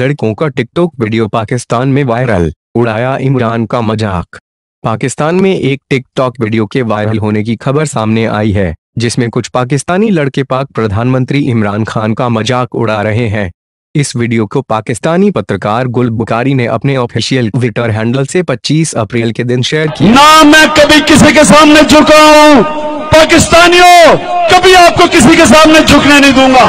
लड़कों का TikTok video Pakistan में वायरल, उड़ाया इमरान का मज़ाक। पाकिस्तान में एक टिकटॉक वीडियो के वायरल होने की खबर सामने आई है, जिसमें कुछ पाकिस्तानी लड़के पाक प्रधानमंत्री इमरान खान का मज़ाक उड़ा रहे हैं। इस वीडियो को पाकिस्तानी पत्रकार गुल बुकारी ने अपने ऑफिशियल ट्विटर हैंडल से 25 अप्रैल के दिन शेयर किया। ना मैं कभी किसी के सामने झुका हूँ। पाकिस्तानियों, कभी आपको किसी के सामने झुकने नहीं दूँगा।